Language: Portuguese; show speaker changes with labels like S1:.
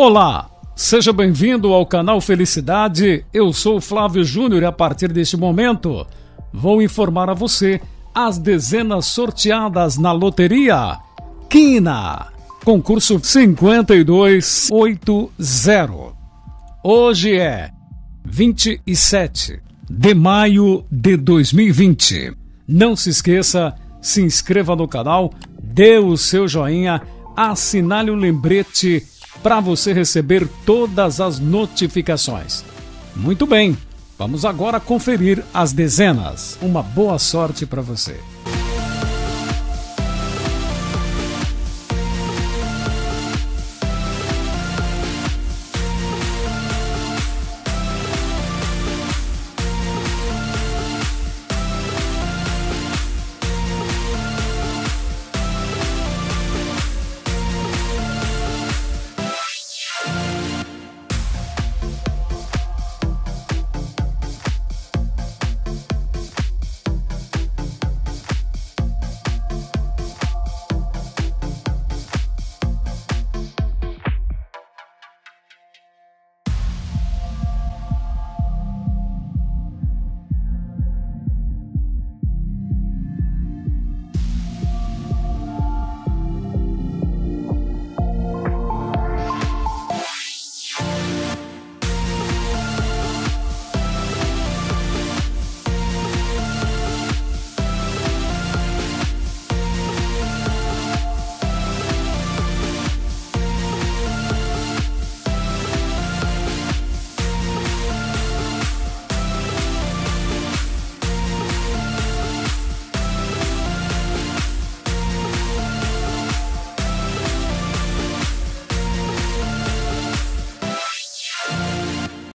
S1: Olá, seja bem-vindo ao canal Felicidade. Eu sou Flávio Júnior e a partir deste momento vou informar a você as dezenas sorteadas na loteria Quina, concurso 5280. Hoje é 27 de maio de 2020. Não se esqueça, se inscreva no canal, dê o seu joinha, assinale o lembrete para você receber todas as notificações. Muito bem, vamos agora conferir as dezenas. Uma boa sorte para você.